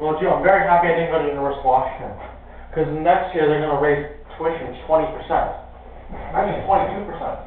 Well, Joe, I'm very happy I didn't go to University of Washington, because next year they're gonna raise tuition twenty percent. I mean, twenty-two percent.